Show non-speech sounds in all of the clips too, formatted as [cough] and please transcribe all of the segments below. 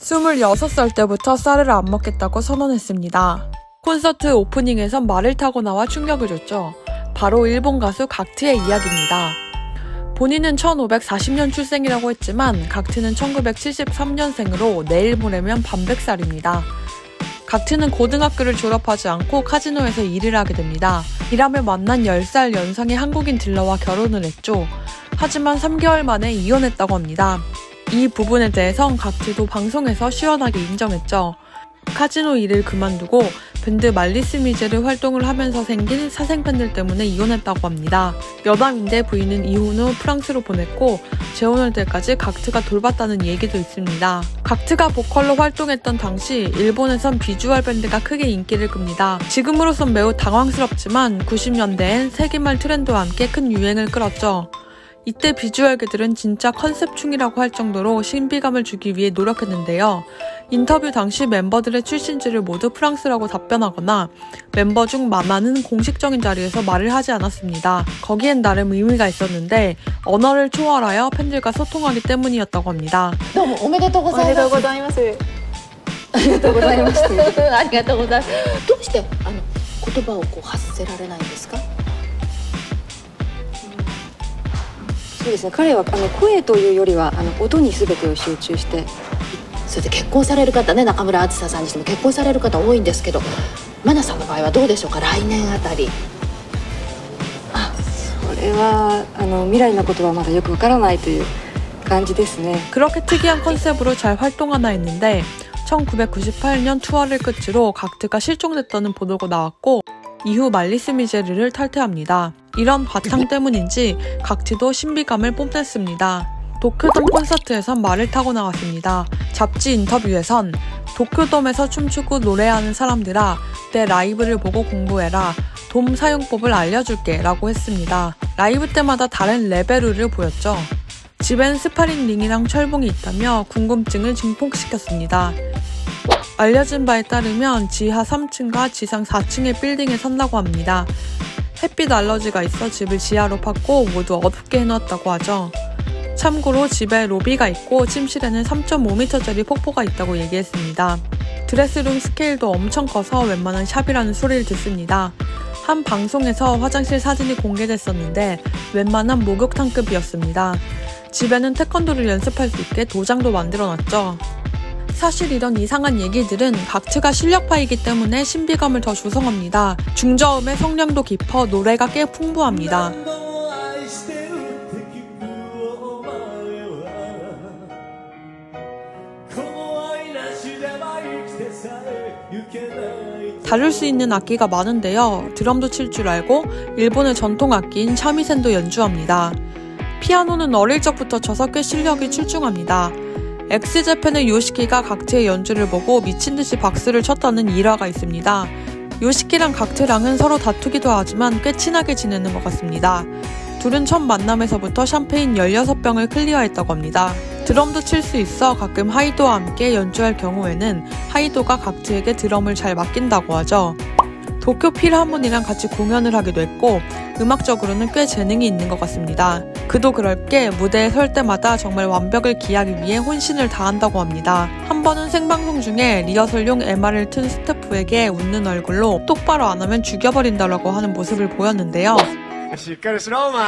26살 때부터 쌀을 안 먹겠다고 선언했습니다. 콘서트 오프닝에선 말을 타고 나와 충격을 줬죠. 바로 일본 가수 각트의 이야기입니다. 본인은 1540년 출생이라고 했지만 각트는 1973년생으로 내일 모레면 반백살입니다. 각트는 고등학교를 졸업하지 않고 카지노에서 일을 하게 됩니다. 일하며 만난 10살 연상의 한국인 딜러와 결혼을 했죠. 하지만 3개월 만에 이혼했다고 합니다. 이 부분에 대해선 각트도 방송에서 시원하게 인정했죠. 카지노 일을 그만두고 밴드 말리스 미제를 활동을 하면서 생긴 사생 팬들 때문에 이혼했다고 합니다. 여담인데 부인은 이혼 후 프랑스로 보냈고 재혼할 때까지 각트가 돌봤다는 얘기도 있습니다. 각트가 보컬로 활동했던 당시 일본에선 비주얼 밴드가 크게 인기를 끕니다. 지금으로선 매우 당황스럽지만 90년대엔 세기말 트렌드와 함께 큰 유행을 끌었죠. 이때 비주얼계들은 진짜 컨셉충이라고 할 정도로 신비감을 주기 위해 노력했는데요. 인터뷰 당시 멤버들의 출신지를 모두 프랑스라고 답변하거나 멤버 중 많아는 공식적인 자리에서 말을 하지 않았습니다. 거기엔 나름 의미가 있었는데 언어를 초월하여 팬들과 소통하기 때문이었다고 합니다. どうもおめでとうございます。ありがとうございます。どうしてあの言葉をこう発せられないんですか？ そうですね彼はあの声というよりはあの音に全てを集中してそれで結婚される方ね中村梓さんにしても結婚される方多いんですけどマナさんの場合はどうでしょうか来年あたりあそれはあの未来のことはまだよくわからないという感じですね 그렇게 특이한 컨셉으로 잘 활동하나 했는데 1998년 투어를 끝으로 각트가 실종됐다는 보도가 나왔고 이후 말리스 미제르를 탈퇴합니다. 이런 바탕 때문인지 각트도 신비감을 뽐냈습니다. 도쿄돔 콘서트에선 말을 타고 나왔습니다. 잡지 인터뷰에선 도쿄돔에서 춤추고 노래하는 사람들아 내 라이브를 보고 공부해라 돔 사용법을 알려줄게 라고 했습니다. 라이브 때마다 다른 레벨을 보였죠. 집엔 스파링 링이랑 철봉이 있다며 궁금증을 증폭시켰습니다. 알려진 바에 따르면 지하 3층과 지상 4층의 빌딩에 산다고 합니다. 햇빛 알러지가 있어 집을 지하로 팠고 모두 어둡게 해놨다고 하죠. 참고로 집에 로비가 있고 침실에는 3.5m짜리 폭포가 있다고 얘기했습니다. 드레스룸 스케일도 엄청 커서 웬만한 샵이라는 소리를 듣습니다. 한 방송에서 화장실 사진이 공개됐었는데 웬만한 목욕탕급이었습니다. 집에는 태권도를 연습할 수 있게 도장도 만들어 놨죠. 사실 이런 이상한 얘기들은 각트가 실력파이기 때문에 신비감을 더 조성합니다. 중저음의 성량도 깊어 노래가 꽤 풍부합니다. 다룰 수 있는 악기가 많은데요. 드럼도 칠 줄 알고 일본의 전통 악기인 샤미센도 연주합니다. 피아노는 어릴 적부터 쳐서 꽤 실력이 출중합니다. 엑스제팬의 요시키가 각트의 연주를 보고 미친 듯이 박수를 쳤다는 일화가 있습니다. 요시키랑 각트랑은 서로 다투기도 하지만 꽤 친하게 지내는 것 같습니다. 둘은 첫 만남에서부터 샴페인 16병을 클리어했다고 합니다. 드럼도 칠 수 있어 가끔 하이도와 함께 연주할 경우에는 하이도가 각트에게 드럼을 잘 맡긴다고 하죠. 도쿄 필하모니랑 같이 공연을 하기도 했고 음악적으로는 꽤 재능이 있는 것 같습니다. 그도 그럴 게 무대에 설 때마다 정말 완벽을 기하기 위해 혼신을 다한다고 합니다. 한 번은 생방송 중에 리허설용 MR을 튼 스태프에게 웃는 얼굴로 똑바로 안 하면 죽여버린다라고 하는 모습을 보였는데요. [laughs] しっかりしろお前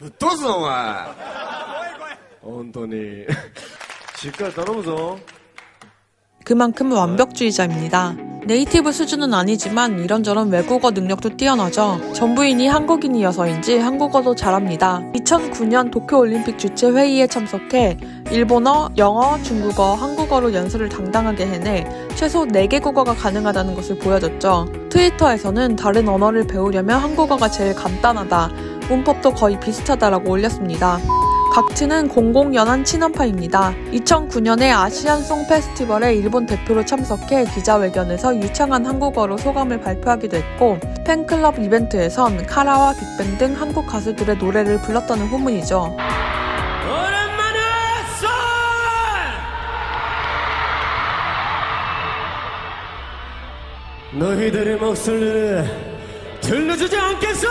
ぶっ飛ぶぞお前本当にしっかり頼むぞ 그만큼 완벽주의자입니다. 네이티브 수준은 아니지만 이런저런 외국어 능력도 뛰어나죠. 전부인이 한국인이어서인지 한국어도 잘합니다. 2009년 도쿄올림픽 주최 회의에 참석해 일본어, 영어, 중국어, 한국어로 연설을 당당하게 해내 최소 4개 국어가 가능하다는 것을 보여줬죠. 트위터에서는 다른 언어를 배우려면 한국어가 제일 간단하다. 문법도 거의 비슷하다라고 올렸습니다. 각트는 공공연한 친한파입니다. 2009년에 아시안송 페스티벌에 일본 대표로 참석해 기자회견에서 유창한 한국어로 소감을 발표하기도 했고 팬클럽 이벤트에선 카라와 빅뱅 등 한국 가수들의 노래를 불렀다는 후문이죠. 너희들의 목소리를 들려주지 않겠어!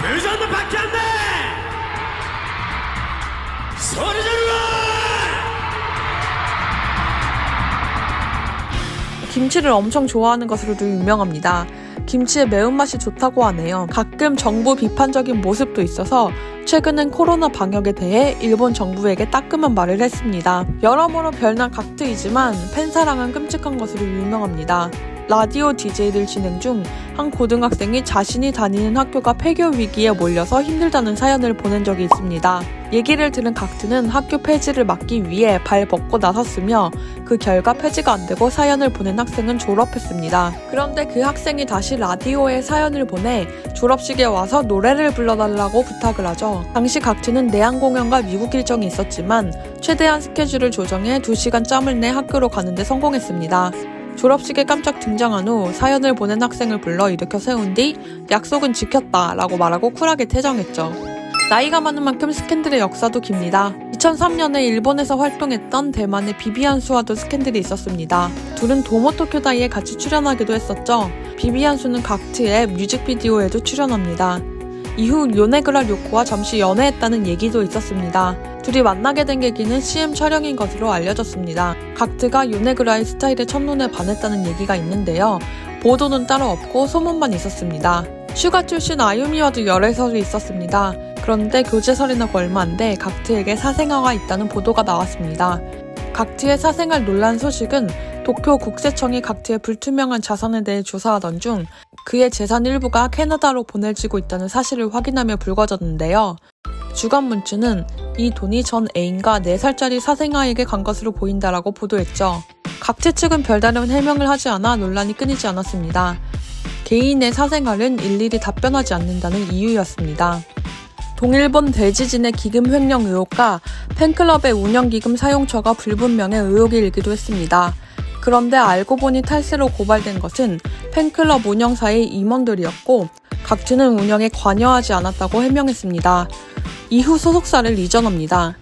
그 정도밖에 안 돼! 김치를 엄청 좋아하는 것으로도 유명합니다. 김치의 매운맛이 좋다고 하네요. 가끔 정부 비판적인 모습도 있어서 최근엔 코로나 방역에 대해 일본 정부에게 따끔한 말을 했습니다. 여러모로 별난 각트이지만 팬사랑은 끔찍한 것으로 유명합니다. 라디오 DJ를 진행 중 한 고등학생이 자신이 다니는 학교가 폐교 위기에 몰려서 힘들다는 사연을 보낸 적이 있습니다. 얘기를 들은 각트는 학교 폐지를 막기 위해 발 벗고 나섰으며 그 결과 폐지가 안 되고 사연을 보낸 학생은 졸업했습니다. 그런데 그 학생이 다시 라디오에 사연을 보내 졸업식에 와서 노래를 불러달라고 부탁을 하죠. 당시 각트는 내한 공연과 미국 일정이 있었지만 최대한 스케줄을 조정해 2시간 짬을 내 학교로 가는데 성공했습니다. 졸업식에 깜짝 등장한 후 사연을 보낸 학생을 불러 일으켜 세운 뒤 약속은 지켰다 라고 말하고 쿨하게 퇴장했죠. 나이가 많은 만큼 스캔들의 역사도 깁니다. 2003년에 일본에서 활동했던 대만의 비비안 수와도 스캔들이 있었습니다. 둘은 도모토 쿄다이에 같이 출연하기도 했었죠. 비비안 수는 각트의 뮤직비디오에도 출연합니다. 이후 요네그라 료코와 잠시 연애했다는 얘기도 있었습니다. 둘이 만나게 된 계기는 CM 촬영인 것으로 알려졌습니다. 각트가 요네그라의 스타일에 첫눈에 반했다는 얘기가 있는데요. 보도는 따로 없고 소문만 있었습니다. 슈가 출신 아유미와도 열애설이 있었습니다. 그런데 교제설이 나고 얼마 안 돼 각트에게 사생아가 있다는 보도가 나왔습니다. 각트의 사생활 논란 소식은 도쿄 국세청이 각트의 불투명한 자산에 대해 조사하던 중 그의 재산 일부가 캐나다로 보내지고 있다는 사실을 확인하며 불거졌는데요. 주간 문춘은 이 돈이 전 애인과 4살짜리 사생아에게 간 것으로 보인다라고 보도했죠. 각체 측은 별다른 해명을 하지 않아 논란이 끊이지 않았습니다. 개인의 사생활은 일일이 답변하지 않는다는 이유였습니다. 동일본 대지진의 기금 횡령 의혹과 팬클럽의 운영기금 사용처가 불분명의 의혹이 일기도 했습니다. 그런데 알고 보니 탈세로 고발된 것은 팬클럽 운영사의 임원들이었고 각주는 운영에 관여하지 않았다고 해명했습니다. 이후 소속사를 이전합니다.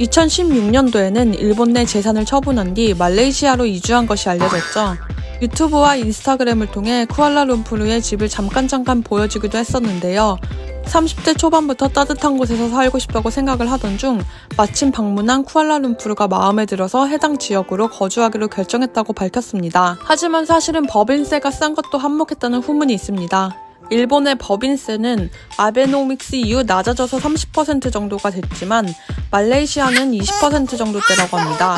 2016년도에는 일본 내 재산을 처분한 뒤 말레이시아로 이주한 것이 알려졌죠. 유튜브와 인스타그램을 통해 쿠알라룸푸르의 집을 잠깐 잠깐 보여주기도 했었는데요. 30대 초반부터 따뜻한 곳에서 살고 싶다고 생각을 하던 중 마침 방문한 쿠알라룸푸르가 마음에 들어서 해당 지역으로 거주하기로 결정했다고 밝혔습니다. 하지만 사실은 법인세가 싼 것도 한몫했다는 후문이 있습니다. 일본의 법인세는 아베노믹스 이후 낮아져서 30% 정도가 됐지만 말레이시아는 20% 정도대라고 합니다.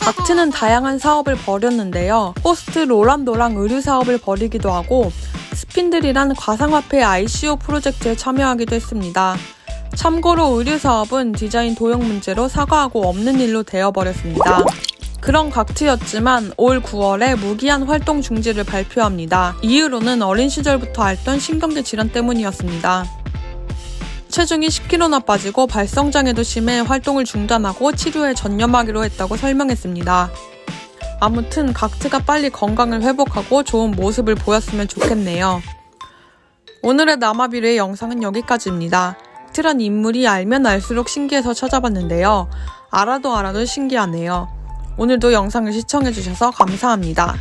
각트는 다양한 사업을 벌였는데요. 호스트 로란도랑 의류 사업을 벌이기도 하고 스핀들이란 가상화폐 ICO 프로젝트에 참여하기도 했습니다. 참고로 의류 사업은 디자인 도용 문제로 사과하고 없는 일로 되어버렸습니다. 그런 각트였지만 올 9월에 무기한 활동 중지를 발표합니다. 이유로는 어린 시절부터 앓던 신경계 질환 때문이었습니다. 체중이 10kg나 빠지고 발성장애도 심해 활동을 중단하고 치료에 전념하기로 했다고 설명했습니다. 아무튼 각트가 빨리 건강을 회복하고 좋은 모습을 보였으면 좋겠네요. 오늘의 남아비르의 영상은 여기까지입니다. 트란 인물이 알면 알수록 신기해서 찾아봤는데요. 알아도 알아도 신기하네요. 오늘도 영상을 시청해주셔서 감사합니다.